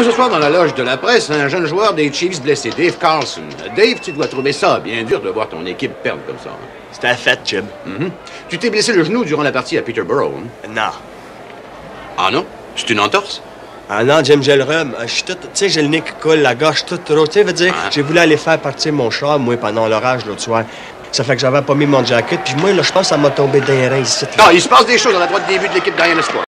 que ce soir dans la loge de la presse, un jeune joueur des Chiefs blessé, Dave Carlson. Dave, tu dois trouver ça bien dur de voir ton équipe perdre comme ça. C'était un fait, Jim. Mhm. Tu t'es blessé le genou durant la partie à Peterborough. hein? Non. Ah non? C'est une entorse? Ah non, Jim, j'ai le rhum. Tout. Tu sais, j'ai le nez qui coule, la gorge toute trop. Tu sais, dire, Ah. j'ai voulu aller faire partir mon char, moi, pendant l'orage l'autre soir. Ça fait que j'avais pas mis mon jacket, puis moi, là, je pense que ça m'a tombé dans les reins ici. là. Ah, il se passe des choses dans la droite des buts de l'équipe Diana Sport.